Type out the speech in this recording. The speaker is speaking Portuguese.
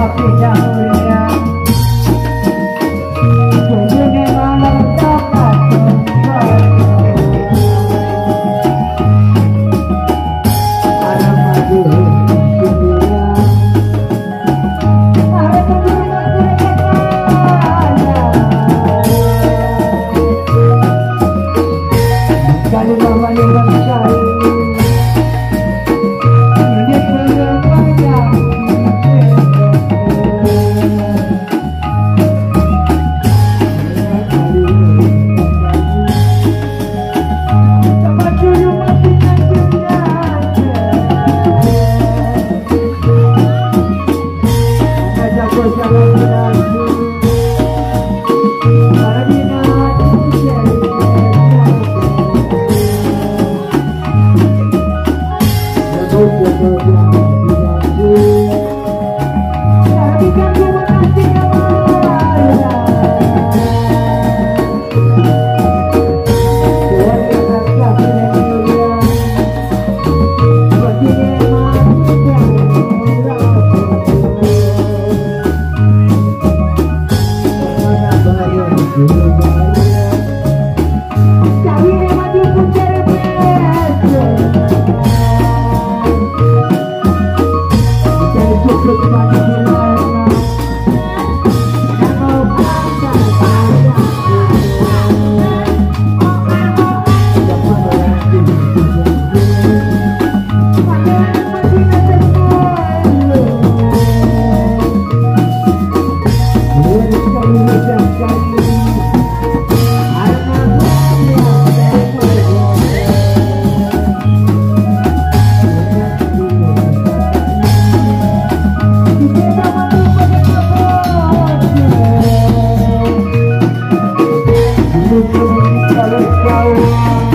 I'll be down. Música para falar.